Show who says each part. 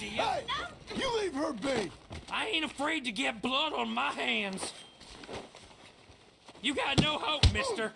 Speaker 1: do you?
Speaker 2: Hey, you leave her be.
Speaker 1: I ain't afraid to get blood on my hands. You got no hope, mister.